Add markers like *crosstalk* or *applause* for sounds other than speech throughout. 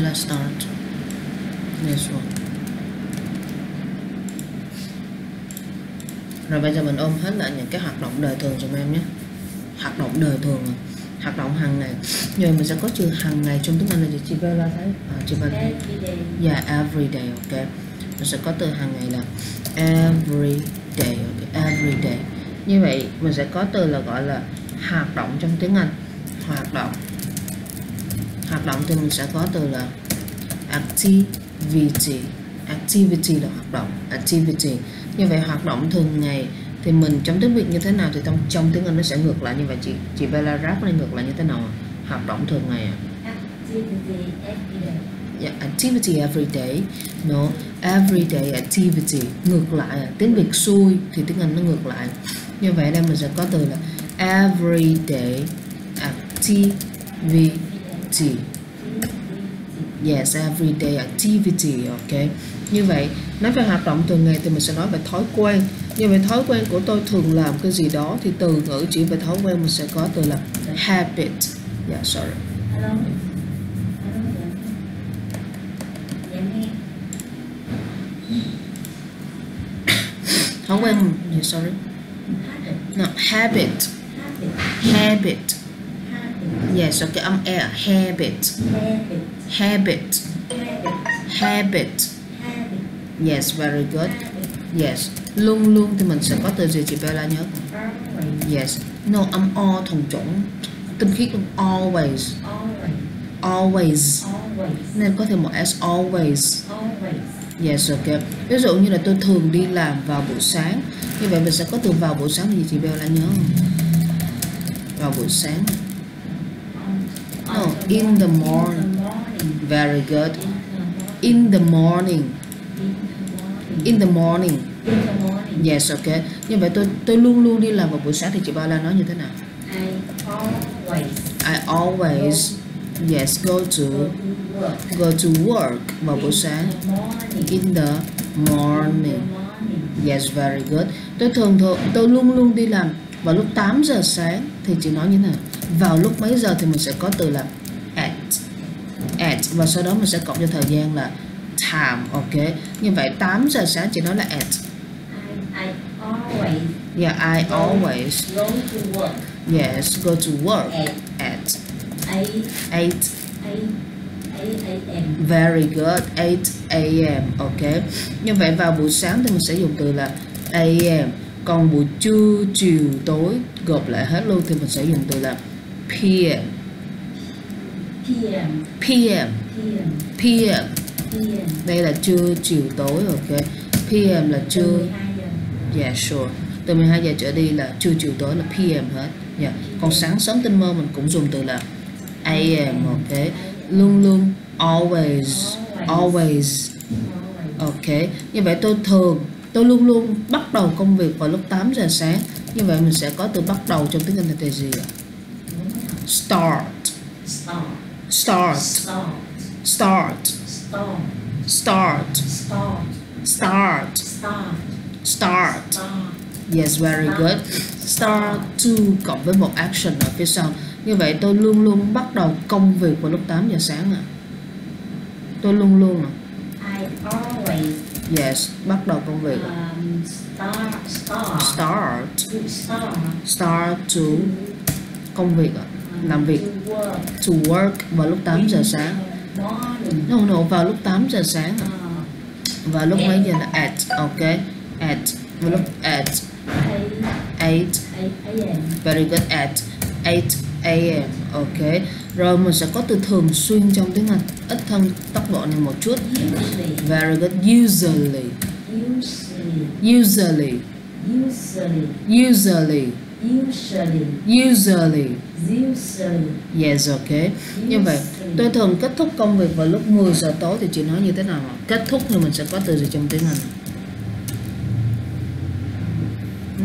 Okay, let's start. Next one. Rồi bây giờ mình ôm hết lại những cái hoạt động đời thường giùm em nhé. Hoạt động đời thường. Hoạt động hàng ngày. Như vậy mình sẽ có chữ hàng ngày trong tiếng Anh là gì? Chị Bella thấy? À, chị Bella. everyday Yeah, every day, ok. Mình sẽ có từ hàng ngày là every day, ok. Every day. Như vậy mình sẽ có từ là gọi là hoạt động trong tiếng Anh. Hoạt động. Hoạt động thì mình sẽ có từ là activity. Activity là hoạt động. Activity. Như vậy hoạt động thường ngày thì mình trong tiếng Việt như thế nào thì trong trong tiếng Anh nó sẽ ngược lại như vậy chị chị Bella rap lên ngược lại như thế nào? Hoạt động thường ngày ạ? activity everyday Yeah, activity every day no everyday activity ngược lại à. tiếng việt xuôi thì tiếng anh nó ngược lại như vậy đây mình sẽ có từ là everyday activity yes everyday activity ok như vậy nói về hoạt động thường ngày thì mình sẽ nói về thói quen. Như vậy thói quen của tôi thường làm cái gì đó thì từ ngữ chỉ về thói quen mình sẽ có từ là habit. Yeah sorry. Hello thói quen yeah, sorry. No habit habit. Habit yes okay âm e habit. Habit. Habit. Habit. Habit. Yes very good. Yes. Luôn luôn thì mình sẽ có từ gì chị Bella nhớ? Yes. No âm o thuần chuẩn tinh khiết luôn. Always. Always. Always. Nên có thêm một s always. Always. Yes okay. Ví dụ như là tôi thường đi làm vào buổi sáng. Như vậy mình sẽ có từ vào buổi sáng gì chị Bella nhớ không? vào buổi sáng No, in the morning. very good in the morning in the morning Yes, okay. Như vậy tôi tôi luôn luôn đi làm vào buổi sáng thì chị Ba La nói như thế nào? I always I always yes go to go to work vào buổi sáng in the morning morning Yes, very good. Tôi thường thường tôi luôn luôn đi làm vào lúc 8 giờ sáng thì chị nói như thế nào? Vào lúc mấy giờ thì mình sẽ có từ là at at và sau đó mình sẽ cộng cho thời gian là time, ok. Như vậy 8 giờ sáng chị nói là at. I, I always Yeah, I always go to work yes go to work at at 8 8 8 8 a.m. Very good, 8 a.m. Ok. Như vậy vào buổi sáng thì mình sẽ dùng từ là a.m. Còn buổi trưa, chiều, tối gộp lại hết luôn thì mình sẽ dùng từ là p.m. p.m. p.m. p.m. Đây là trưa, chiều, tối. Ok. p.m. là trưa. 12 giờ Yeah, sure. Từ 12 giờ trở đi là trưa, chiều, tối là p.m. hết. Yeah. Còn sáng sớm tinh mơ mình cũng dùng từ là a.m. Ok. Luôn luôn always always Ok, như vậy tôi thường tôi luôn luôn bắt đầu công việc vào lúc 8 giờ sáng. Như vậy mình sẽ có từ bắt đầu trong tiếng Anh là từ gì ạ? Start, start start, start start, start start, Yes, very good. Start to cộng với một action ở phía sau. Như vậy tôi luôn luôn bắt đầu công việc vào lúc 8 giờ sáng ạ. Tôi luôn luôn ạ. I always Yes, bắt đầu công việc. Um, start start. Start, to start. Start to công việc ạ. Làm việc. to work. To work vào lúc 8 giờ sáng. No, no, vào lúc 8 giờ sáng. uh, Vào lúc mấy giờ là at, ok? At, vào lúc at 8 8 8 a.m. Very good at 8 a.m. Ok. Rồi mình sẽ có từ thường xuyên trong tiếng Anh. Ít hơn tốc độ này một chút. usually Very good. Usually. usually Usually. usually Usually. usually Usually. usually Yes, ok. Như vậy, tôi thường kết thúc công việc vào lúc 10 giờ tối thì chị nói như thế nào? Kết thúc thì mình sẽ có từ gì trong tiếng Anh?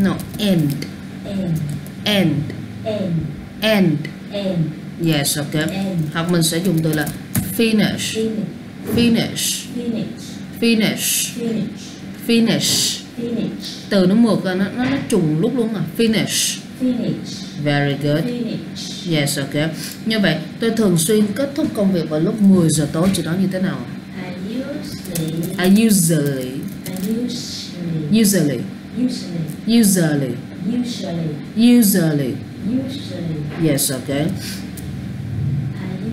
No, end. end End. end End. end Yes, ok. end Hoặc mình sẽ dùng từ là finish. finish Finish. finish Finish. finish Finish. finish Từ nó mượt ra nó nó, nó trùng lúc luôn à. Finish. Finish. Very good. Finish. Yes, ok. Như vậy, tôi thường xuyên kết thúc công việc vào lúc 10 giờ tối, chị nói như thế nào? I usually. I usually, I usually. usually, Usually. usually, Usually. usually. Usually. Yes, ok. I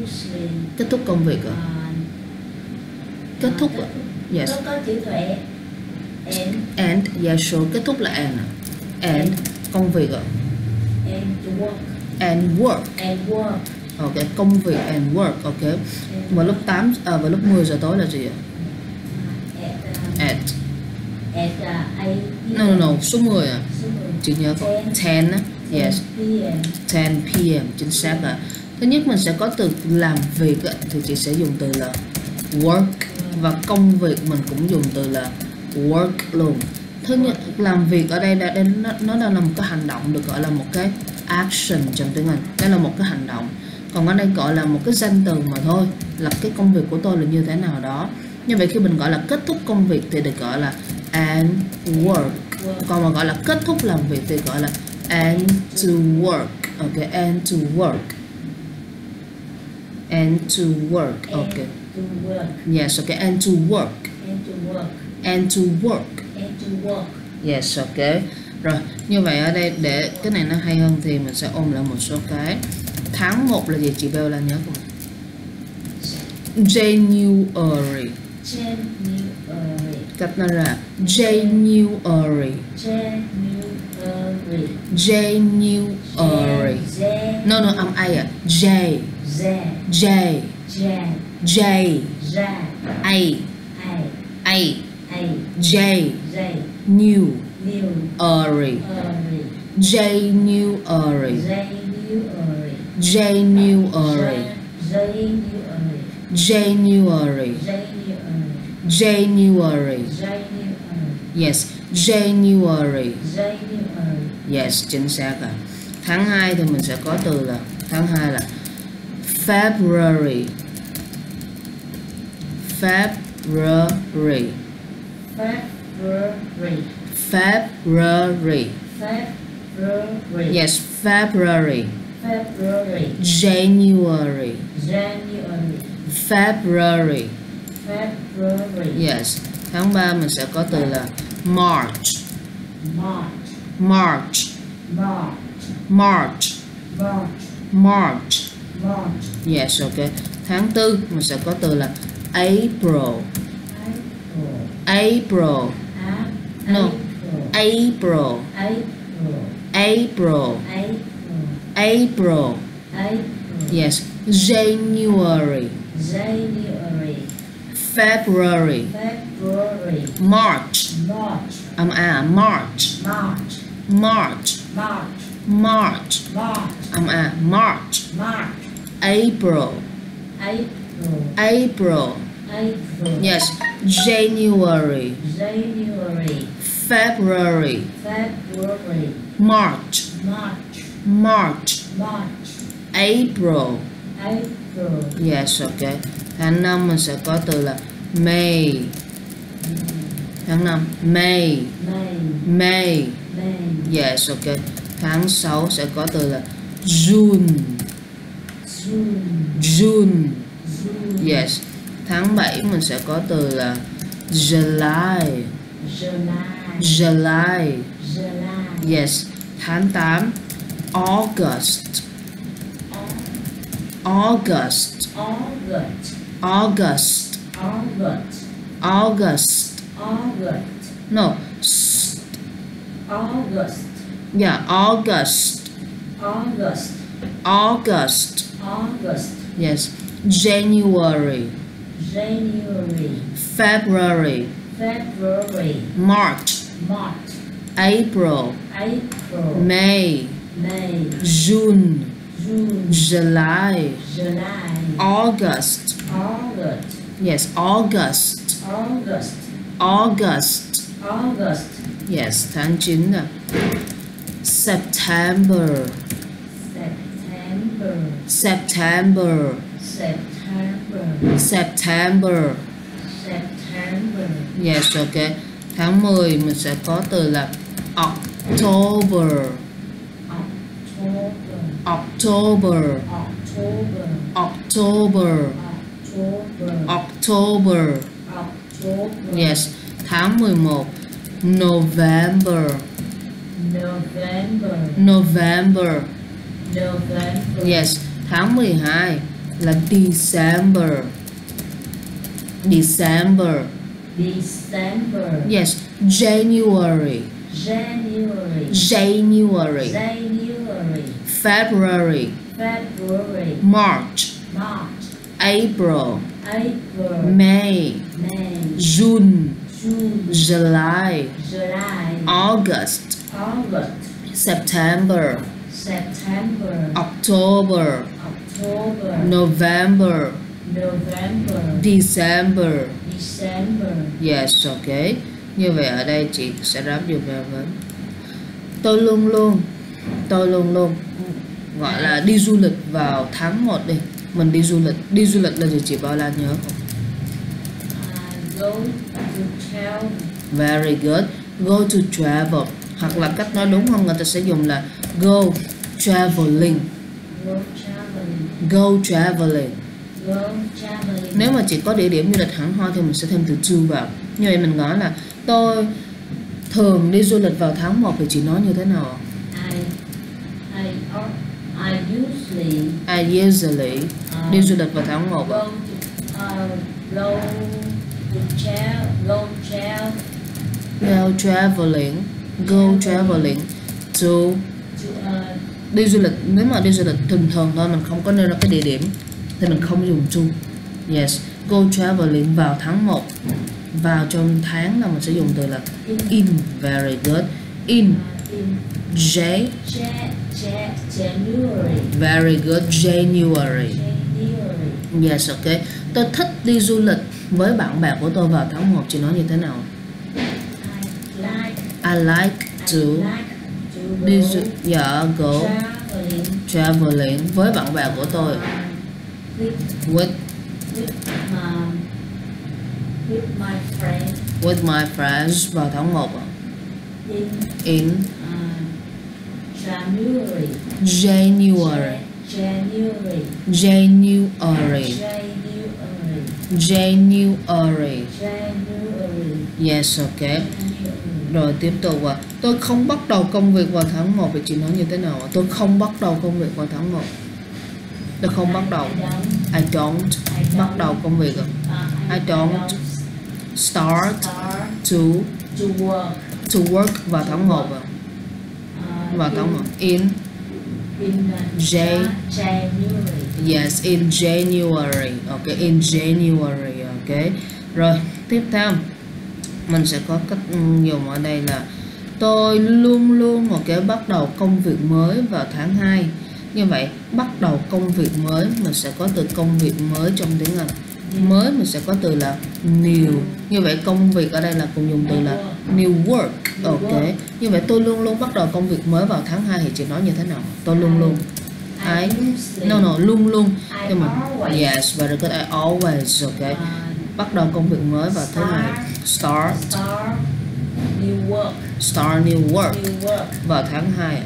usually. Kết thúc công việc ạ. Kết thúc ạ. Yes. Có có chữ tuệ. And And, yeah, sure. Kết thúc là and. And, công việc ạ. and work. And work. And work. Ok, công việc and work. Ok. And Vào lúc 8, à, vào lúc 10 giờ tối là gì ạ? at uh, At. uh, No, no, no. Số 10 ạ. Số mười. Chị nhớ không? 10 á. Yes. PM. 10 p.m. chính xác ạ. Thứ nhất mình sẽ có từ làm việc ạ, thì chị sẽ dùng từ là work và công việc mình cũng dùng từ là work luôn. Thứ nhất làm việc ở đây là nó nó đang là một cái hành động được gọi là một cái action trong tiếng Anh. Đây là một cái hành động. Còn ở đây gọi là một cái danh từ mà thôi, là cái công việc của tôi là như thế nào đó. Như vậy khi mình gọi là kết thúc công việc thì được gọi là and work. Còn mà gọi là kết thúc làm việc thì gọi là and to work. Okay, and to work. And to work. Okay. To work. Yes, okay, and to work. And to work. And to work. And to work. Yes, ok. Rồi, như vậy ở đây để cái này nó hay hơn thì mình sẽ ôm lại một số cái. Tháng 1 là gì chị Bella nhớ không? January. January. Cách nó là January. January. January. No, no, I'm Aya. J. Z. J. J. J. J. A. A. A. A. J. J. New. New. Ori. Ori. J. New Ori. J. New Ori. J. New Ori. J. New Ori. Yes. January. January. Yes, chính xác ạ. Tháng 2 thì mình sẽ có từ là tháng 2 là February. February. February. February. February. Yes, February. February. January. January. February. February. Yes. Tháng 3 mình sẽ có từ là March. March. March. March. March. Yes, okay. Tháng tư mình sẽ có từ là April. April. No. April. April. April. Yes. January. January. February. February. March. March. Âm A. March. March. March. March. March. March. Âm A. March. March. April. April. April. April. Yes. January. January. February. February. March. March. March. March. April. April. Yes, ok. Tháng 5 mình sẽ có từ là May. Tháng 5 May. May. May. May. Yes, ok. Tháng 6 sẽ có từ là June. June. June. June. Yes. Tháng 7 mình sẽ có từ là July. July. July. July. Yes. Tháng 8 August. August. August. August. August. August. August. No. S- August. Yeah, August. August. August. August. Yes. January. January. February. February. March. March. April. April. May. May. June. June. July. July. August. August. Yes, August. August. August. August. Yes, tháng 9 nè. September. September. September. September. September. September. Yes, ok. Tháng 10 mình sẽ có từ là October. October October October October October. October. Yes. Tháng 11 November. November. November. November. Yes. Tháng 12 là December. December. December. Yes. January. January. January. January. February. February. March. March April April. May May. June June. July July. August August. September September. October October. November November. December. December. Yes, ok Như vậy ở đây chị sẽ ráp dùng vào với Tôi luôn luôn Tôi luôn luôn Gọi là đi du lịch vào tháng 1 đi Mình đi du lịch Đi du lịch là gì chị Bảo Lan nhớ không? Go to travel. Very good. Go to travel. Hoặc là cách nói đúng hơn người ta sẽ dùng là Go traveling. Go traveling. Go Nếu mà chỉ có địa điểm du lịch hẳn hoi thì mình sẽ thêm từ to vào. Như vậy mình nói là Tôi thường đi du lịch vào tháng 1 thì chị nói như thế nào? I I I usually I usually uh, đi du lịch vào tháng 1 go to uh, travel go travel Go traveling Go traveling. To to uh, Đi du lịch. Nếu mà đi du lịch thường thường thôi Mình không có nêu ra cái địa điểm Thì mình không dùng to Yes Go traveling vào tháng 1 Vào trong tháng là mình sẽ dùng từ là in. In Very good. In. Uh, in J. Ja- Ja- January. Very good January. January. Yes ok Tôi thích đi du lịch với bạn bè của tôi vào tháng 1 Chị nói như thế nào? I like I like to I like to đi du Dạ go traveling. traveling với bạn bè của tôi. Uh, with with with um, with my friend with my friends vào tháng 1 ạ. in in January. January January. January January. Yes ok January. rồi tiếp tục ạ tôi không bắt đầu công việc vào tháng 1 thì chị nói như thế nào ạ tôi không bắt đầu công việc vào tháng 1 tôi không bắt đầu I don't. Bắt đầu công việc ạ. Uh, I don't start to to work. to work vào tháng 1 ạ. Vào in, tháng 1 in in J- January. Yes, in January. Ok, in January. Ok. Rồi, tiếp theo mình sẽ có cách dùng ở đây là tôi luôn luôn ok bắt đầu công việc mới vào tháng 2. Như vậy, bắt đầu công việc mới mình sẽ có từ công việc mới trong tiếng Anh. Mới mình sẽ có từ là new. Như vậy công việc ở đây là cùng dùng từ là new work. Ok. Như vậy tôi luôn luôn bắt đầu công việc mới vào tháng 2 thì chị nói như thế nào? Tôi luôn luôn. I No no luôn luôn nhưng mà yes very good I always uh, bắt đầu công việc mới vào thứ hai start new work. start new work vào tháng 2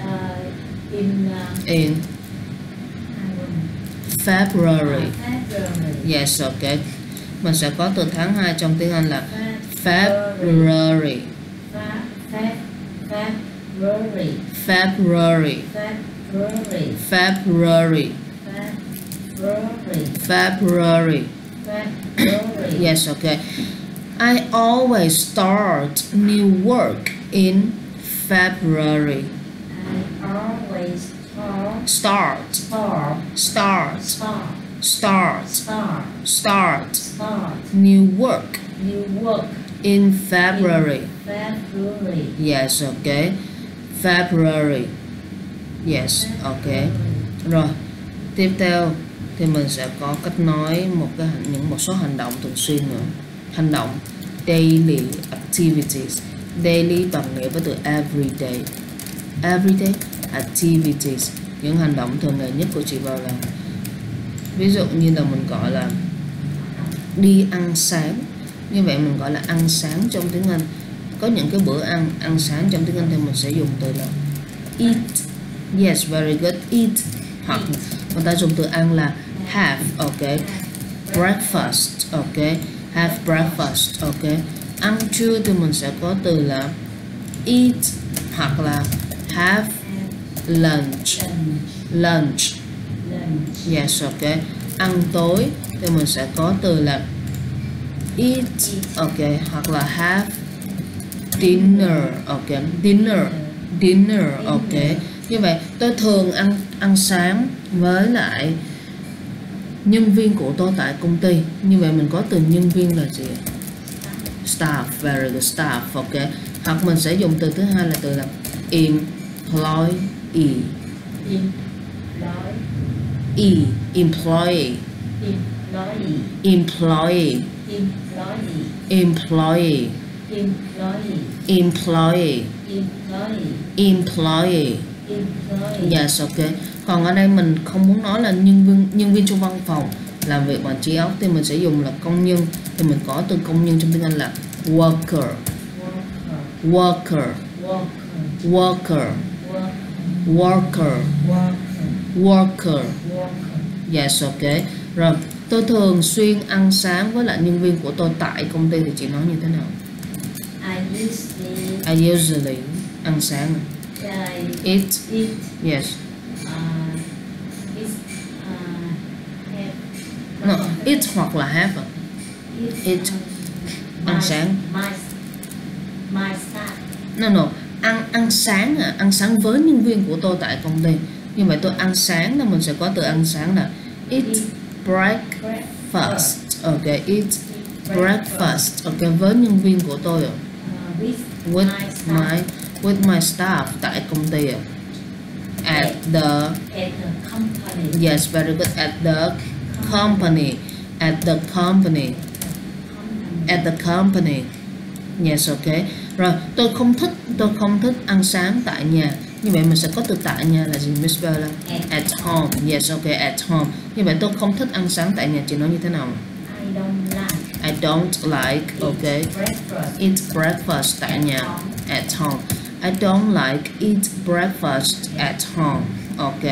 Uh, in uh, in February. Yes okay. Mình sẽ có từ tháng 2 trong tiếng Anh là February. February. Fe- Fe- February. February. February. Yes okay. I always start new work in February. I always start. Start, start. Start, new work. New work. in February. February. yes okay. February. Yes okay. Rồi tiếp theo thì mình sẽ có cách nói một cái những một số hành động thường xuyên nữa. Hành động daily activities. Daily bằng nghĩa với từ everyday everyday activities, những hành động thường ngày nhất của chị vào là, ví dụ như là mình gọi là đi ăn sáng. Như vậy mình gọi là ăn sáng trong tiếng Anh. Có những cái bữa ăn ăn sáng trong tiếng Anh thì mình sẽ dùng từ là eat. Yes, very good, eat. Hoặc người ta dùng từ ăn là have, ok. Breakfast, ok. Have breakfast, ok. Ăn trưa thì mình sẽ có từ là eat hoặc là have lunch. Lunch. Dạ, yes ok ăn tối thì mình sẽ có từ là eat, ok, hoặc là have dinner, ok. Dinner. Dinner, ok. Như vậy, tôi thường ăn ăn sáng với lại nhân viên của tôi tại công ty. Như vậy mình có từ nhân viên là gì? Staff, very good staff, ok. Hoặc mình sẽ dùng từ thứ hai là từ là employee e. Employee. Employee. Employee. Employee. Employee. Yes ok. Còn ở đây mình không muốn nói là nhân viên nhân viên trong văn phòng làm việc bằng trí óc thì mình sẽ dùng là công nhân. Thì mình có từ công nhân trong tiếng Anh là worker. Worker. Worker. Worker. Worker yes ok rồi tôi thường xuyên ăn sáng với lại nhân viên của tôi tại công ty thì chị nói như thế nào? I usually I usually ăn sáng. I eat? eat. Yes. Uh, uh, no eat hoặc là have eat, eat. Ăn my- sáng. my my staff no no ăn ăn sáng à ăn sáng với nhân viên của tôi tại công ty. Như vậy tôi ăn sáng là mình sẽ có từ ăn sáng là eat breakfast. ok eat breakfast. ok với nhân viên của tôi ạ. uh, with, my with my staff tại công ty ạ. at the yes very good. At the company. At the company. At the company yes ok rồi tôi không thích tôi không thích ăn sáng tại nhà. Như vậy mình sẽ có từ tại nhà là gì Miss Bella? At, at home. Yes ok at home. Như vậy tôi không thích ăn sáng tại nhà chị nói như thế nào? I don't like. I don't like ok. eat breakfast. Eat breakfast tại nhà. at home. I don't like eat breakfast at home ok.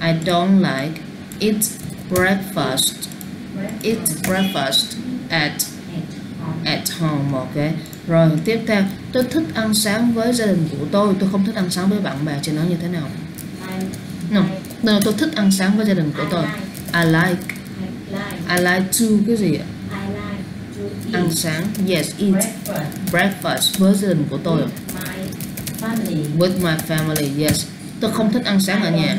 I don't like eat breakfast. Eat breakfast at at home ok rồi tiếp theo tôi thích ăn sáng với gia đình của tôi. Tôi không thích ăn sáng với bạn bè chị nói như thế nào? No no tôi thích ăn sáng với gia đình của tôi. I like. I like to cái gì ạ? ăn sáng yes eat breakfast với gia đình của tôi. With my family. yes. Tôi không thích ăn sáng ở nhà.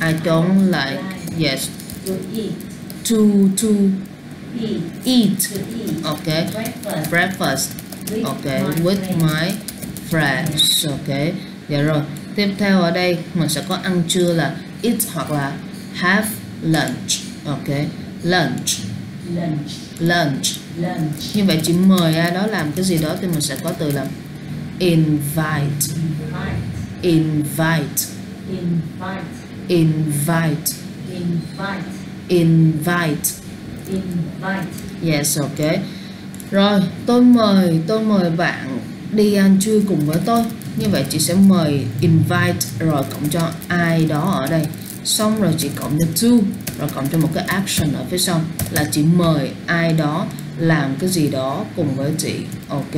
I don't like yes. To to eat, eat to eat okay breakfast. Breakfast. With okay my with friends. my friends. Okay dạ rồi. Tiếp theo ở đây mình sẽ có ăn trưa là eat hoặc là have lunch. Okay lunch. Lunch, lunch. Lunch, như vậy chị mời ai đó làm cái gì đó thì mình sẽ có từ là invite. Invite, invite. Invite, invite. Invite, invite invite. yes ok rồi tôi mời tôi mời bạn đi ăn trưa cùng với tôi. Như vậy chị sẽ mời invite rồi cộng cho ai đó ở đây. Xong rồi chị cộng cho to rồi cộng cho một cái action ở phía sau. Là chị mời ai đó làm cái gì đó cùng với chị ok.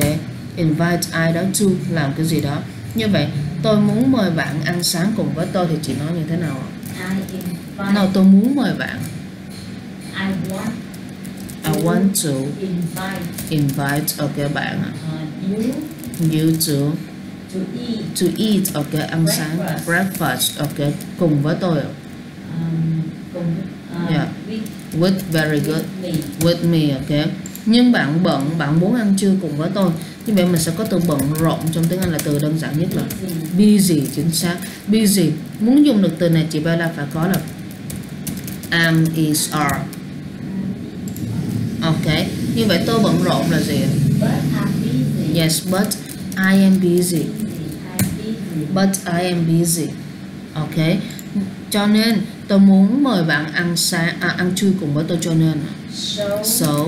Invite ai đó to làm cái gì đó. Như vậy tôi muốn mời bạn ăn sáng cùng với tôi thì chị nói như thế nào ạ? I invite, nào tôi muốn mời bạn I want I want to invite invite ok bạn ạ uh, you you to to eat to eat ok ăn sáng Breakfast. breakfast ok cùng với tôi ạ. um, cùng, uh, Yeah. with, with very good with me. with me ok nhưng bạn bận bạn muốn ăn trưa cùng với tôi như vậy mình sẽ có từ bận rộn trong tiếng Anh là từ đơn giản nhất là Busy. busy chính xác busy muốn dùng được từ này chị Bella phải có là am is are ok như vậy tôi bận rộn là gì ạ? Yes but I am busy but I am busy ok cho nên tôi muốn mời bạn ăn sáng à, ăn trưa cùng với tôi cho nên So, so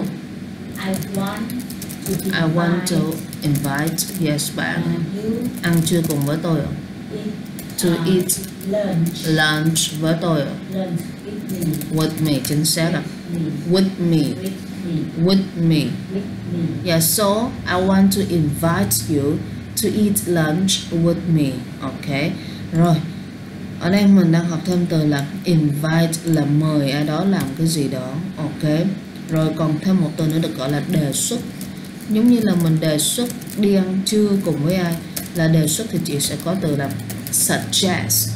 I want to I want to invite, invite yes bạn ăn trưa cùng với tôi ạ. To uh, eat lunch lunch với tôi ạ. lunch with me with me chính xác ạ. with me with me with me. With me. Yeah so I want to invite you to eat lunch with me ok rồi ở đây mình đang học thêm từ là invite là mời ai đó làm cái gì đó ok rồi còn thêm một từ nữa được gọi là đề xuất. Giống như là mình đề xuất đi ăn trưa cùng với ai là đề xuất thì chị sẽ có từ là suggest.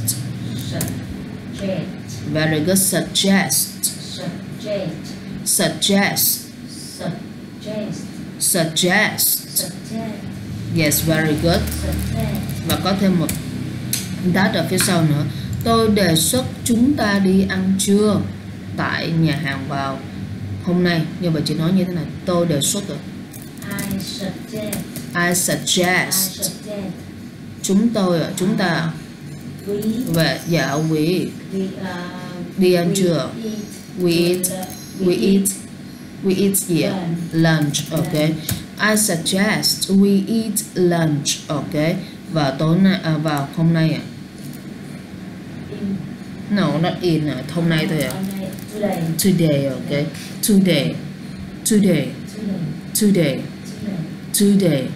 Very good suggest. Subject suggest suggest. Suggest. Suggest yes very good. Suggest. Và có thêm một that ở phía sau nữa. Tôi đề xuất chúng ta đi ăn trưa tại nhà hàng vào hôm nay. Như vậy chị nói như thế này tôi đề xuất rồi. I suggest. I I suggest. Suggest chúng tôi ạ, chúng ta we về dạ we we uh, đi ăn we trưa. eat. We eat. We eat we eat ạ? lunch ok I suggest we eat lunch ok và tối nay à, vào hôm nay ạ in no not in ạ hôm nay thôi ạ night today today okay. Today. Today. Today. Today.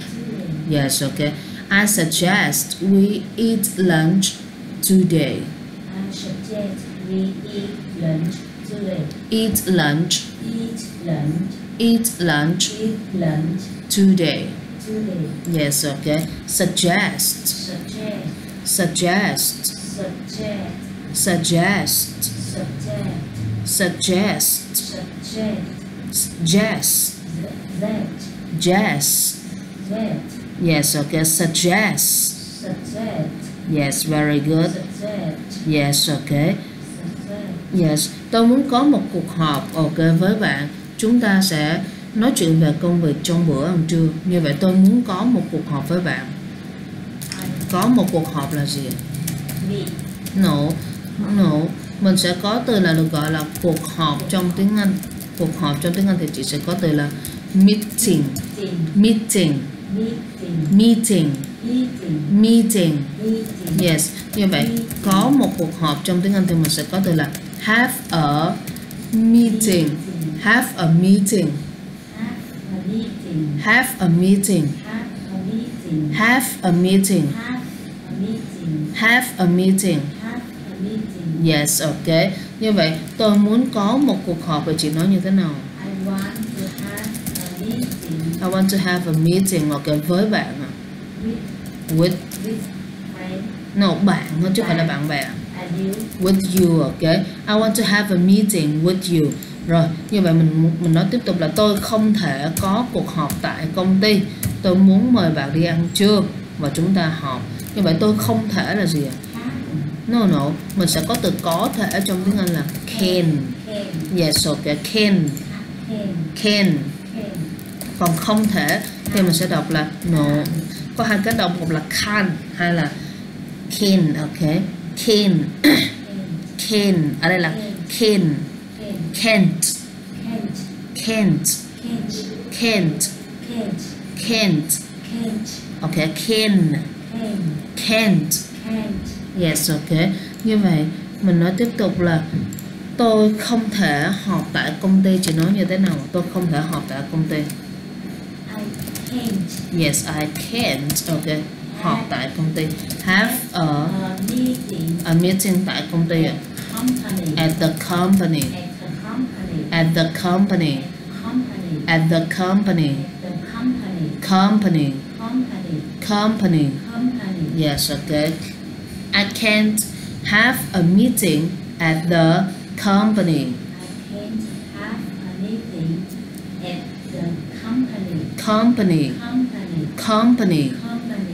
Yes okay. I suggest we eat lunch today. I suggest we eat lunch today. Eat lunch eat lunch. Eat lunch eat lunch today. today. Yes okay. Suggest. Suggest. Suggest. Suggest. Suggest. Suggest. Suggest. Suggest. Yes okay. Suggest. Suggest. Yes very good. Suggest. Yes okay. Suggest. Yes, tôi muốn có một cuộc họp ok với bạn. Chúng ta sẽ nói chuyện về công việc trong bữa ăn trưa. Như vậy tôi muốn có một cuộc họp với bạn. Có một cuộc họp là gì? No, no. Mình sẽ có từ là được gọi là cuộc họp trong tiếng Anh. Cuộc họp trong tiếng Anh thì chị sẽ có từ là meeting meeting, meeting meeting. meeting Yes, như vậy có một cuộc họp trong tiếng Anh thì mình sẽ có từ là have a meeting, have a meeting. have a meeting. Have a meeting. Have a meeting. Yes ok như vậy tôi muốn có một cuộc họp và chị nói như thế nào? I want to have a meeting I want to have a meeting ok với bạn with with no bạn chứ không phải là bạn bè you with you ok I want to have a meeting with you. Rồi, như vậy mình mình nói tiếp tục là tôi không thể có cuộc họp tại công ty. Tôi muốn mời bạn đi ăn trưa và chúng ta họp. Như vậy tôi không thể là gì ạ? No no. Mình sẽ có từ có thể trong tiếng Anh là can. Yes ok can. Can. Còn không thể thì mình sẽ đọc là no. Có hai cái đọc một là can hay là can ok Can Can Ở đây là Can Can't Can't Can't Can't okay Can Can't Yes okay, Như vậy mình nói tiếp tục là Tôi không thể họp tại công ty. Chị nói như thế nào? Tôi không thể họp tại công ty. I can't. Yes I can't. Okay họp tại công ty. Have a a meeting a meeting tại công ty ạ. at the company. At the company. At the company. Company. At the company. Yes okay. I can't have a meeting at the company. Company. Company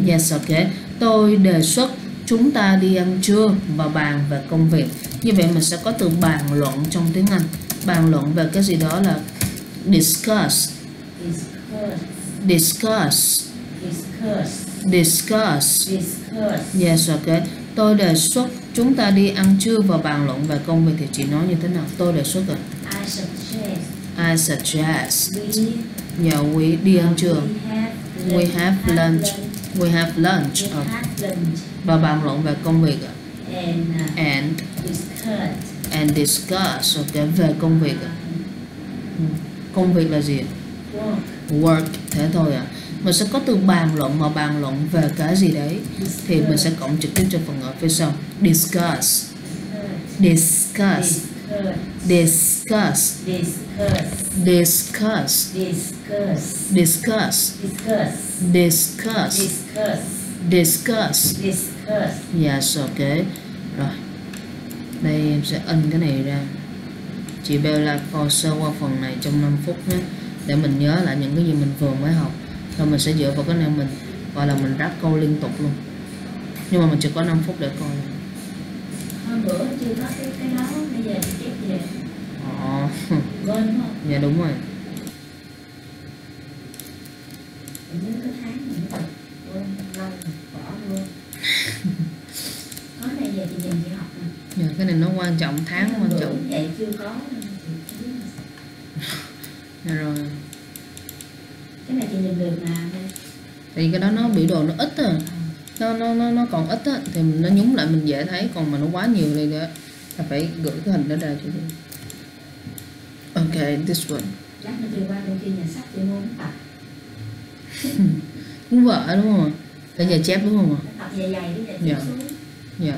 yes okay tôi đề xuất chúng ta đi ăn trưa và bàn về công việc. Như vậy mình sẽ có từ bàn luận trong tiếng Anh. Bàn luận về cái gì đó là discuss. Discuss. Discuss. Discuss discuss yes okay tôi đề xuất chúng ta đi ăn trưa và bàn luận về công việc thì chị nói như thế nào? Tôi đề xuất rồi I suggest. I suggest. We nhà quý đi ăn trưa. we have We have lunch We have lunch. We Ok. had lunch Và bàn luận về công việc ạ. and uh, And discussed and discuss ok về công việc ạ. Ừ. Công việc là gì? work. Work thế thôi ạ. Mình sẽ có từ bàn luận mà bàn luận về cái gì đấy thì mình sẽ cộng trực tiếp cho phần ở phía sau. Discuss. Discuss. Discuss. Discuss. Discuss. Discuss. Discuss. Discuss. Discuss. Discuss. Discuss. Yes, ok. Rồi. Đây em sẽ in cái này ra. Chị Bella coi sơ qua phần này trong 5 phút nhé. Để mình nhớ lại những cái gì mình vừa mới học. Rồi mình sẽ dựa vào cái này mình gọi là mình ráp câu liên tục luôn. Nhưng mà mình chỉ có 5 phút để coi. Hôm bữa chưa có cái cái đó, bây giờ chép về. Ồ, Quên đúng không? *laughs* dạ đúng rồi. Nhớ cái tháng nữa. Quên lâu bỏ luôn. *laughs* Có này về thì dành chị học nè. Dạ, cái này nó quan trọng, tháng quan trọng. Vậy chưa có. Dạ rồi. Cái này chị nhìn được đây. Thì cái đó nó biểu đồ nó ít à. Nó nó nó nó còn ít á thì nó nhúng lại mình dễ thấy còn mà nó quá nhiều thì đó là phải gửi cái hình đó ra cho tôi. Ok, this one. Qua nhà sách mua tập. *laughs* Cũng vợ đúng không ạ? Để giờ chép đúng không ạ? Tập dày dày Dạ. xuống. Dạ.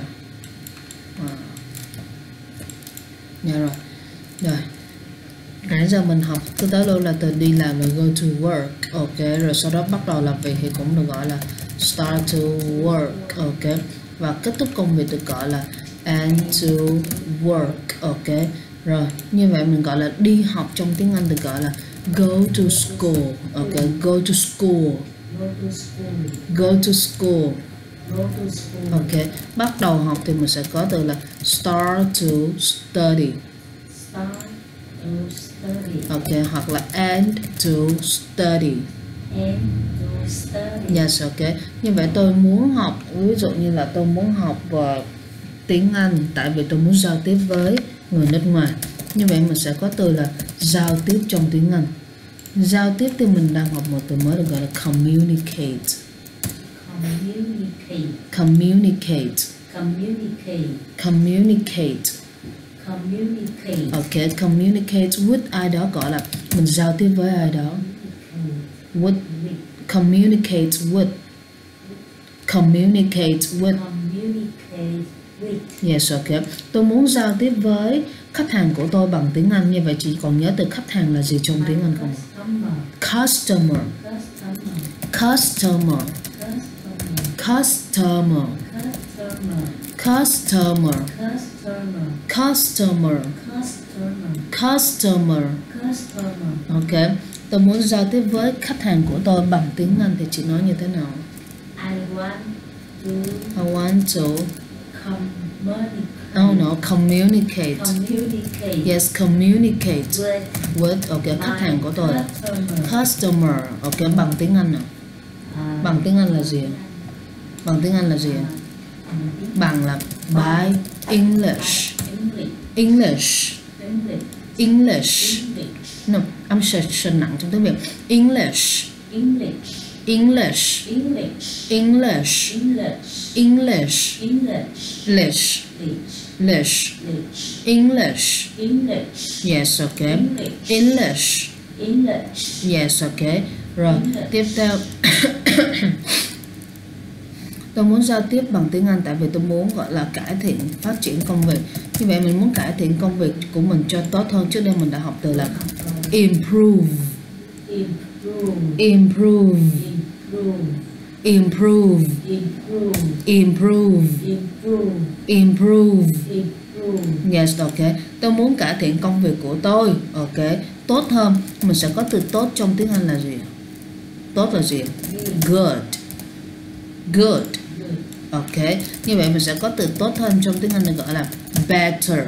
À. Dạ rồi. Rồi. Nãy giờ mình học cứ tới luôn là từ đi làm là go to work. Ok, rồi sau đó bắt đầu làm việc thì cũng được gọi là start to work. Ok. Và kết thúc công việc được gọi là end to work. Ok. Rồi, như vậy mình gọi là đi học trong tiếng Anh được gọi là go to school. Ok, go to school. Go to school. Ok, bắt đầu học thì mình sẽ có từ là start to study. Start to study. Ok, hoặc là end to study. Yes, ok. Như vậy tôi muốn học, ví dụ như là tôi muốn học uh, tiếng Anh tại vì tôi muốn giao tiếp với người nước ngoài. Như vậy mình sẽ có từ là giao tiếp trong tiếng Anh. Giao tiếp thì mình đang học một từ mới được gọi là communicate. Communicate. Communicate. Communicate. Communicate. Communicate. Ok, communicate with ai đó gọi là mình giao tiếp với ai đó. With. communicate with communicate with Communicate with. yes ok tôi muốn giao tiếp với khách hàng của tôi bằng tiếng Anh như vậy chị còn nhớ từ khách hàng là gì trong tiếng Anh không? Customer. customer Customer. customer Customer. customer Customer. customer Tôi muốn giao tiếp với khách hàng của tôi bằng tiếng Anh thì chị nói như thế nào I want to I want to communicate. oh no communicate Communicate. yes communicate With with ok khách hàng của tôi Customer. customer ok bằng tiếng Anh nào À, bằng tiếng Anh là gì bằng tiếng Anh là gì ạ? bằng là by English. English English. English English. No âm sẽ sẽ nặng trong tiếng Việt English English. English English. English English. English English. English English. English yes ok English. English yes ok rồi tiếp theo tôi muốn giao tiếp bằng tiếng Anh tại vì tôi muốn gọi là cải thiện phát triển công việc như vậy mình muốn cải thiện công việc của mình cho tốt hơn trước đây mình đã học từ là improve. Improve. improve. Improve. improve. Improve. improve yes, ok. Tôi muốn cải thiện công việc của tôi. Ok. Tốt hơn. Mình sẽ có từ tốt trong tiếng Anh là gì? Tốt là gì? Good. Good. Ok. Như vậy mình sẽ có từ tốt hơn trong tiếng Anh được gọi là Better.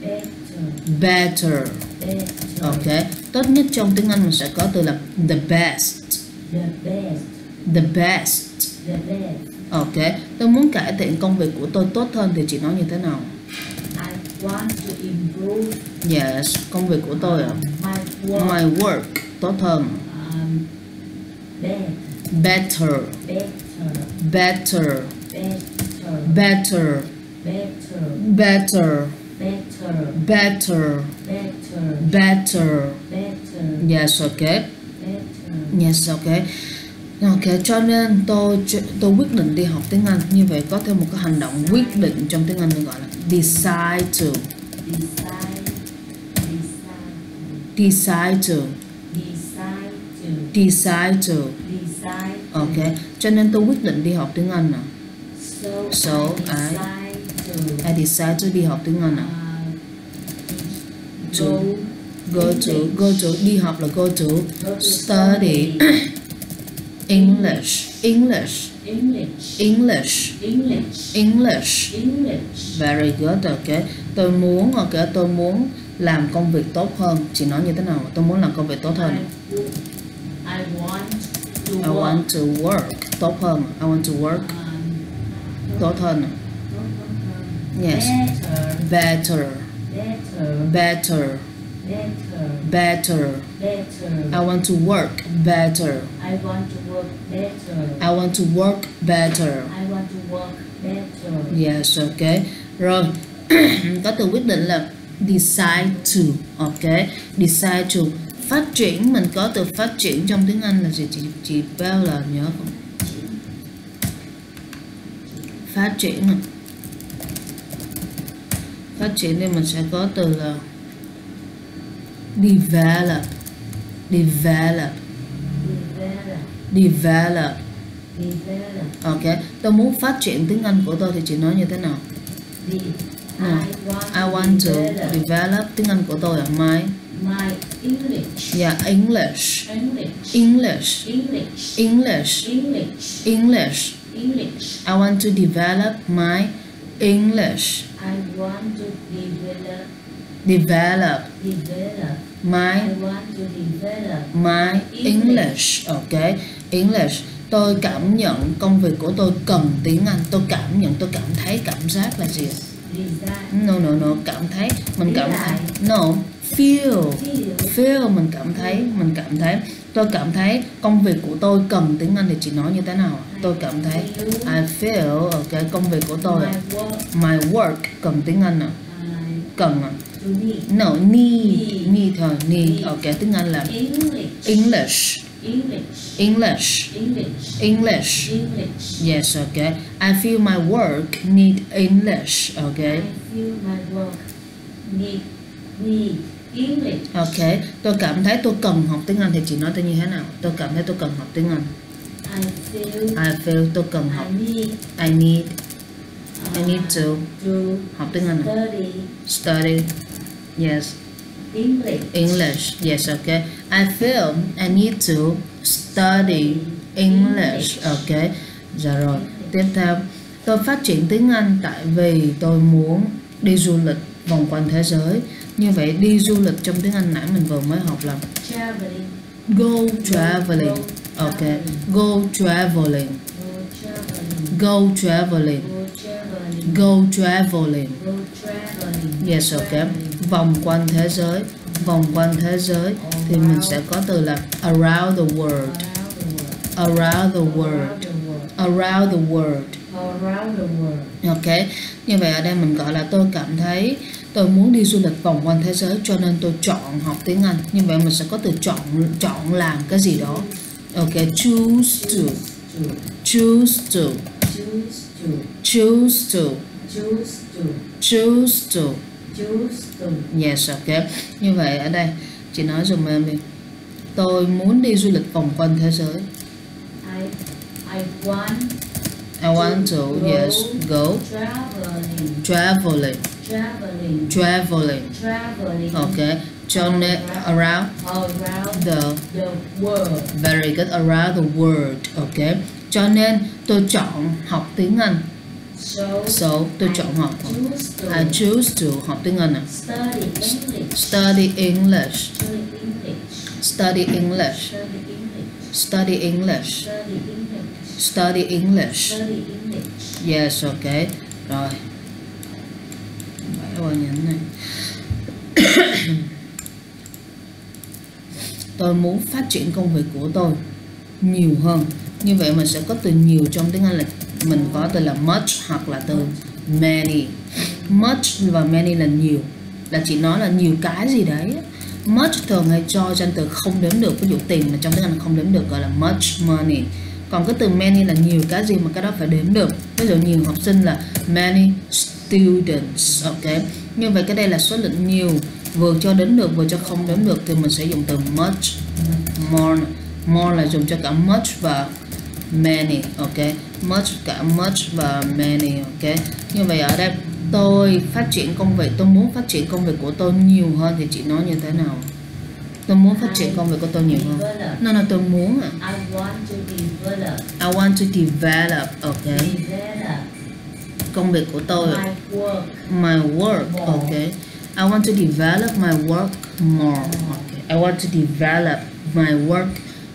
better. Better ok. Tốt nhất trong tiếng Anh mình sẽ có từ là the best. The best. the best. The best. ok. Tôi muốn cải thiện công việc của tôi tốt hơn thì chị nói như thế nào? I want to improve yes. Công việc của tôi ạ. my work. my work. Tốt hơn. Um, better. better. Better. better, better. Better, better. Better, better. Better, better yes, okay, better yes, okay. Ok, cho nên tôi tôi quyết định đi học tiếng Anh. Như vậy có thêm một cái hành động quyết định trong tiếng Anh được gọi là decide to. Decide decide decide to. Decide to. Decide to ok cho nên tôi quyết định đi học tiếng Anh nè. So, So, I I- decide to. I decide to đi học tiếng Anh nè. uh, To go to go to đi học là go to study *coughs* English. English. English. English. English. Very good ok. Tôi muốn ok tôi muốn làm công việc tốt hơn. Chị nói như thế nào? Tôi muốn làm công việc tốt hơn. I, want to I work. want to work. Tốt hơn. I want to work. Um, tốt hơn. yes. Better better. Better. Better better better I want to work better. I want to work better. I want to work better I want to work better yes okay. rồi *clears throat* có từ quyết định là decide to okay, decide to. Phát triển mình có từ phát triển trong tiếng Anh là gì? Chị chị bao là nhớ không? Phát triển à phát triển thì mình sẽ có từ là develop develop. Develop. Ok tôi muốn phát triển tiếng Anh của tôi thì chị nói như thế nào? No. I want to develop tiếng Anh của tôi là my? My English. Yeah English. English. English. English. English. English. English. I want to develop my English. I want to develop. Develop. Develop. My I want to develop. my English. Ok. English. Tôi cảm nhận công việc của tôi cần tiếng Anh. Tôi cảm nhận tôi cảm thấy cảm giác là gì design. No no no. Cảm thấy mình cảm thấy no. Feel. Feel mình cảm thấy mình cảm thấy tôi cảm thấy công việc của tôi cần tiếng Anh thì chị nói như thế nào tôi cảm thấy I feel cái công việc của tôi my work cần tiếng Anh à cần à need no need Need. need thôi need ok tiếng Anh là English. English. English. English English English yes okay I feel my work need English okay I feel my work need need English ok tôi cảm thấy tôi cần học tiếng Anh thì chị nói tôi như thế nào? Tôi cảm thấy tôi cần học tiếng Anh. I feel I feel tôi cần học. I need. I need I uh, need to to học tiếng Anh. study study. Yes. English. English. Yes okay I feel I need to study English. Okay dạ rồi. Tiếp theo tôi phát triển tiếng Anh tại vì tôi muốn đi du lịch vòng quanh thế giới. Như vậy đi du lịch trong tiếng Anh nãy mình vừa mới học là traveling. Go traveling. Okay go traveling. Go traveling. Go traveling. Yes, okay. Vòng quanh thế giới. Vòng quanh thế giới thì mình sẽ có từ là around the world. around the world. Around the world the world. around the world Ok. Như vậy ở đây mình gọi là tôi cảm thấy tôi muốn đi du lịch vòng quanh thế giới cho nên tôi chọn học tiếng Anh. Như vậy mình sẽ có từ chọn chọn làm cái gì đó. Ok, choose to, to choose to, choose to choose to, choose to choose to. choose to Yes, ok. Như vậy ở đây chị nói dùm em đi. Tôi muốn đi du lịch vòng quanh thế giới. I I want I want to, Go. yes, go traveling traveling, traveling traveling. traveling Ok. Cho nên around around the the world very good around the world. Ok. Cho nên tôi chọn học tiếng Anh. so tôi chọn học. I choose to học tiếng Anh. study English Study English. study Study English English. Study English Study English. Yes, ok. Rồi. Bẻ qua nhánh này. *coughs* tôi muốn phát triển công việc của tôi nhiều hơn như vậy mình sẽ có từ nhiều trong tiếng Anh là mình có từ là much hoặc là từ many much và many là nhiều là chỉ nói là nhiều cái gì đấy much thường hay cho danh từ không đếm được ví dụ tiền mà trong tiếng Anh không đếm được gọi là much money còn cái từ many là nhiều, cái gì mà cái đó phải đếm được. Ví dụ nhiều học sinh là many students, ok? Như vậy cái đây là số lượng nhiều, vừa cho đến được, vừa cho không đếm được, thì mình sẽ dùng từ much, more more là dùng cho cả much và many, ok? Much, cả much và many, ok? Như vậy ở đây, tôi phát triển công việc, tôi muốn phát triển công việc của tôi nhiều hơn thì chị nói như thế nào? Tôi muốn phát triển công việc của tôi nhiều hơn. No no tôi muốn à I want to develop. I want to develop ok. Develop công việc của tôi my work. my work, ok. I want to develop my work more okay I want to develop my work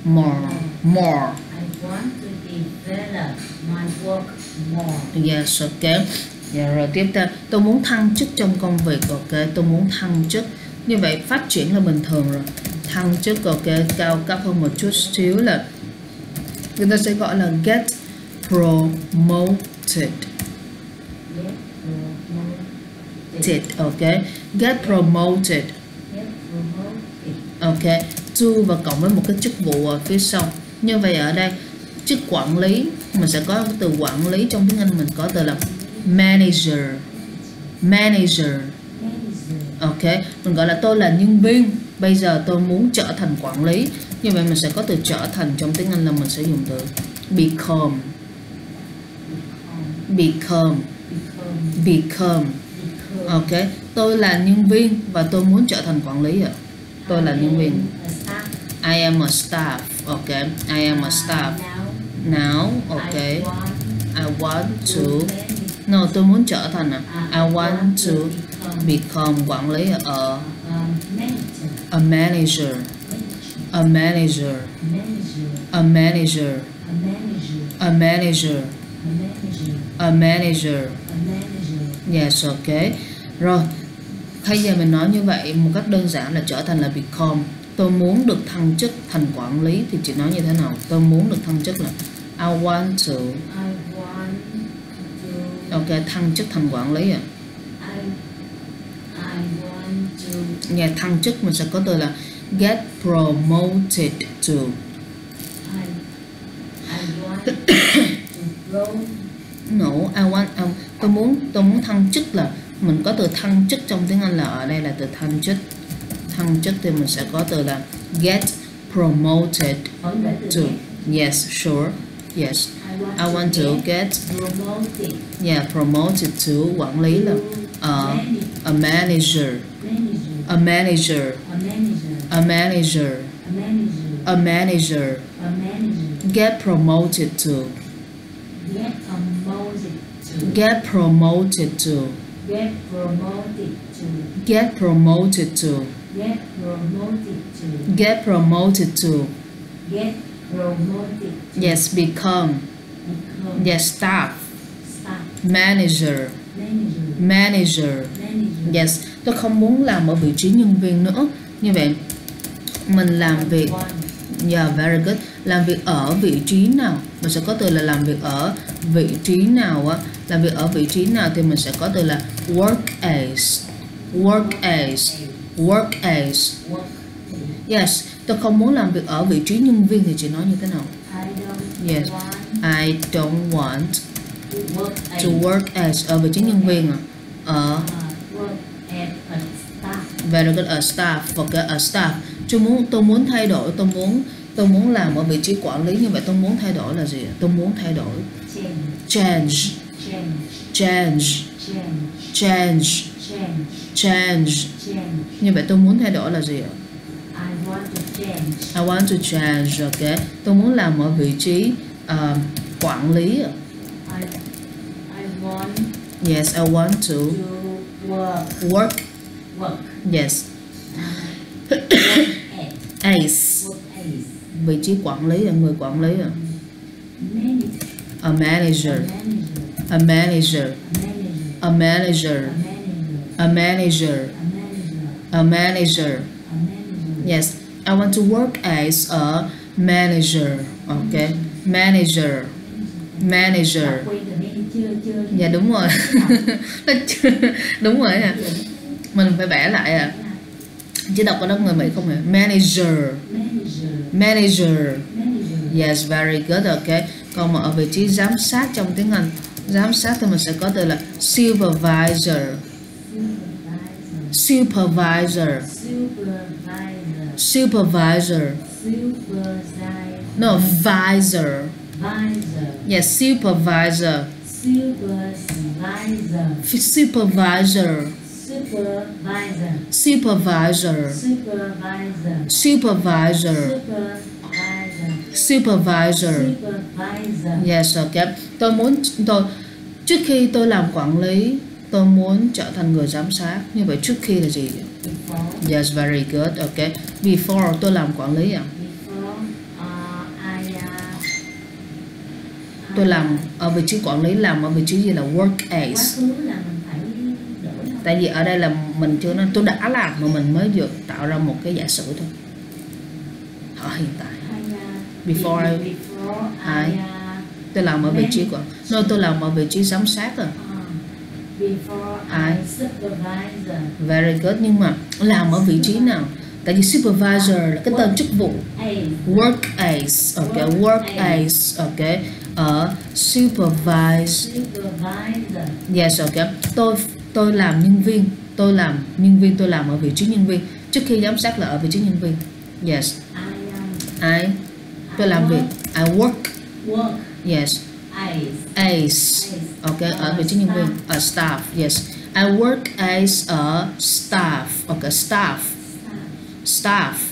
more more. I want to develop my work more. yes okay yeah rồi tiếp theo. Tôi muốn thăng chức trong công việc, ok. Tôi muốn thăng chức như vậy phát triển là bình thường rồi. Thăng chức ok cao cấp hơn một chút xíu là người ta sẽ gọi là get promoted. Get promoted. Ok. Get promoted. Ok. To và cộng với một cái chức vụ ở phía sau. Như vậy ở đây, chức quản lý, mình sẽ có từ quản lý trong tiếng Anh mình có từ là manager. Manager ok mình gọi là tôi là nhân viên. Bây giờ tôi muốn trở thành quản lý. Như vậy mình sẽ có từ trở thành trong tiếng Anh là mình sẽ dùng từ become. Become. Become. ok tôi là nhân viên và tôi muốn trở thành quản lý ạ. Tôi là nhân viên. I am a staff. Ok I am a staff. Now, ok. I want to. No tôi muốn trở thành à I want to become quản lý ở a manager. a manager a manager a manager A manager. yes ok rồi bây giờ mình nói như vậy một cách đơn giản là trở thành là become tôi muốn được thăng chức thành quản lý thì chị nói như thế nào tôi muốn được thăng chức là I want to I want to. ok thăng chức thành quản lý à nghe thăng chức mình sẽ có từ là get promoted to I. I want to grow. no I want I, tôi muốn tôi muốn thăng chức là mình có từ thăng chức trong tiếng Anh là ở đây là từ thăng chức thăng chức thì mình sẽ có từ là get promoted to yes sure yes I want, to get promoted yeah promoted to quản lý là uh, a manager. A manager A manager. a manager A manager. a manager A manager. get promoted to Get promoted to. get promoted to Get promoted to. get promoted to Get promoted to. get promoted to Get promoted to. yes become yes staff staff. manager Manager. Yes tôi không muốn làm ở vị trí nhân viên nữa. Như vậy mình làm việc yeah very good. Làm việc ở vị trí nào? Mình sẽ có từ là làm việc ở vị trí nào á? Làm việc ở vị trí nào thì mình sẽ có từ là work as work as work as. Yes tôi không muốn làm việc ở vị trí nhân viên thì chị nói như thế nào? Yes. I don't want to work to as. work as ở vị trí nhân viên à? Ở very good a staff cái a staff tôi muốn tôi muốn thay đổi tôi muốn tôi muốn làm ở vị trí quản lý như vậy tôi muốn thay đổi là gì tôi muốn thay đổi Change. change Change. change Change. như vậy tôi muốn thay đổi là gì ạ? I want to change. I want to change ok tôi muốn làm ở vị trí uh, quản lý. I I want yes I want to to work work work yes uh, as vị trí quản lý là người quản lý manager. a manager A manager. a manager A manager manager. a manager manager. manager manager. yes I want to work as a manager okay manager manager đây chưa chưa dạ đúng rồi. *laughs* Đúng rồi à mình phải bẻ lại à. Chứ đọc có đó người mỹ không hề manager. Manager. Yes very good ok. Còn mà ở vị trí giám sát trong tiếng anh giám sát thì mình sẽ có từ là supervisor. Supervisor. Supervisor. No visor yes supervisor supervisor. Supervisor. Supervisor. Supervisor. Supervisor. Supervisor. Supervisor. Yes okay tôi muốn tôi trước khi tôi làm quản lý tôi muốn trở thành người giám sát. Như vậy trước khi là gì? Yes very good okay before tôi làm quản lý à? Tôi làm ở vị trí quản lý làm ở vị trí gì là work không? tại vì ở đây là mình chưa nói tôi đã làm mà mình mới vừa tạo ra một cái giả sử thôi. Ở hiện tại. Before I- I- tôi làm ở vị trí của no tôi làm ở vị trí giám sát rồi. Before I- very good nhưng mà làm ở vị trí nào tại vì supervisor là cái tên chức vụ. Work ace ok. Work ace. Ok. Ở supervise. Supervisor. Yes ok. Tôi tôi làm nhân viên. Tôi làm nhân viên tôi làm ở vị trí nhân viên. Trước khi giám sát là ở vị trí nhân viên. Yes. I I tôi làm việc. I work. Yes. As as ok ở vị trí nhân viên. ở staff yes. I work as a staff. Ok staff staff.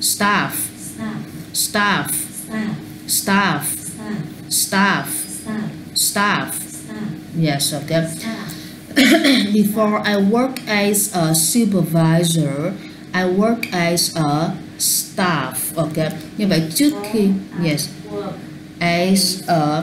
Staff. Staff. Staff. Staff. Staff. Yes okay. *coughs* Before I work as a supervisor I work as a staff okay? Như vậy trước khi yes. as a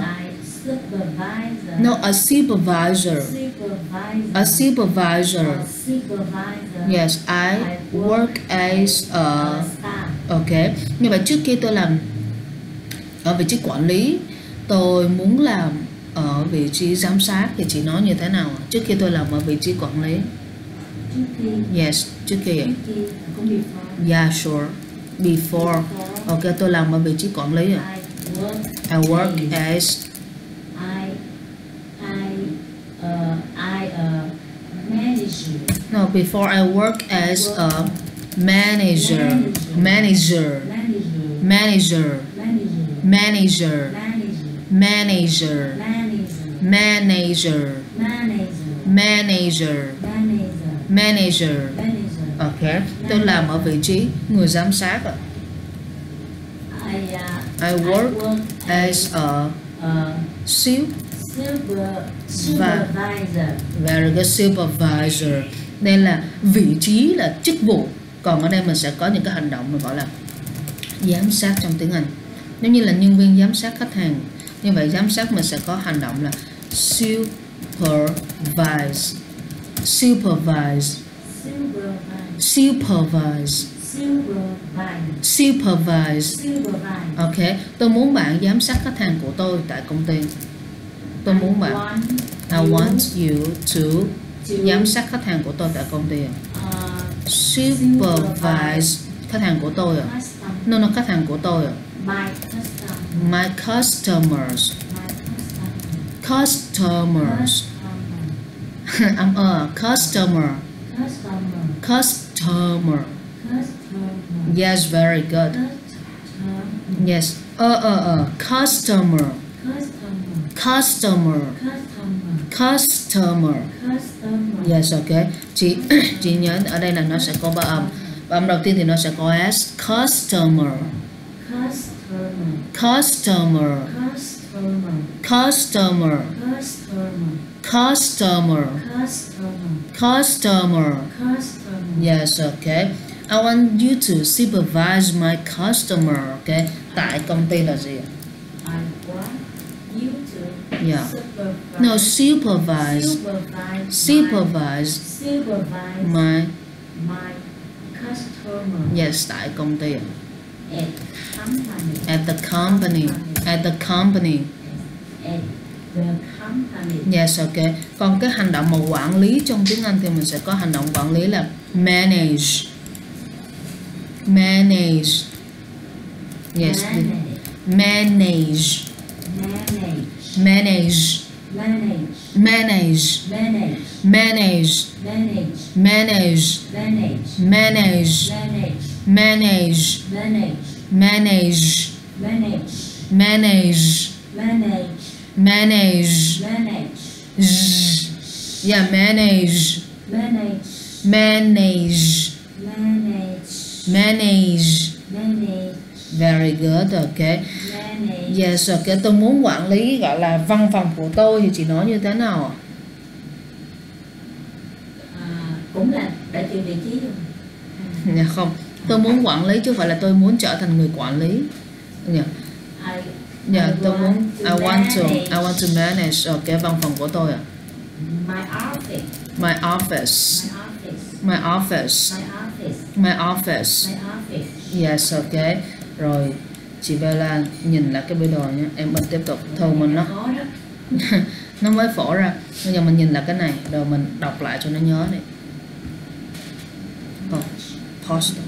supervisor. No a supervisor. Supervisor. A supervisor. A supervisor. Yes I work as a staff ok. Như vậy trước khi tôi làm ở vị trí quản lý tôi muốn làm ở vị trí giám sát thì chị nói như thế nào? Trước khi tôi làm ở vị trí quản lý. Trước khi yes trước cũng before. Yeah sure. Before. Ok tôi làm ở vị trí quản lý. I work I work as No, before I work as a manager, manager, manager, manager, manager, manager, manager, manager. Okay, tôi làm ở vị trí người giám sát ạ. I work as a supervisor. Very good supervisor đây là vị trí là chức vụ. Còn ở đây mình sẽ có những cái hành động mình gọi là giám sát trong tiếng Anh. Nếu như là nhân viên giám sát khách hàng, như vậy giám sát mình sẽ có hành động là supervise supervise supervise supervise supervise supervise supervise. Ok, tôi muốn bạn giám sát khách hàng của tôi tại công ty. Tôi muốn bạn, I want you to giám sát khách hàng của tôi tại công ty uh, supervise khách hàng của tôi custom no no khách hàng của tôi ạ. my custom my customers. Customers *laughs* I'm a customer. Customer. Yes very good. Yes. Uh uh uh customer. Customer. Customer. Customer Yes, okay. Chị *clears throat* chị nhớ ở đây là nó sẽ có ba âm. Ba âm đầu tiên thì nó sẽ có s customer. Customer. Customer. Customer. Customer. Customer. Yes, okay. I want you to supervise my customer, okay? Tại công ty là gì ạ? Yeah. supervise no supervise supervise supervise my, supervise my my customer yes tại công ty. At company. at the company at the company At the company. yes ok còn cái hành động mà quản lý trong tiếng Anh thì mình sẽ có hành động quản lý là manage manage yes Manage. manage Manage. manage Manage. manage Manage. manage Manage. manage manage Manage. manage Manage. manage Manage. manage Manage. manage Manage. Z. yeah manage Manage. manage Manage. manage Manage. Very good okay Manage. yes okay tôi muốn quản lý gọi là văn phòng của tôi thì chị nói như thế nào À, cũng là đã chịu vị trí rồi. dạ không tôi muốn quản lý chứ không phải là tôi muốn trở thành người quản lý dạ dạ tôi muốn I want to I want to manage cái văn phòng của tôi ạ office. my office My office. my office My office. my office My office. yes okay rồi chị Bella nhìn lại cái biểu đồ nhé em mình tiếp tục thôi mình nó *laughs* nó mới phổ ra. Bây giờ mình nhìn lại cái này rồi mình đọc lại cho nó nhớ này Ờ,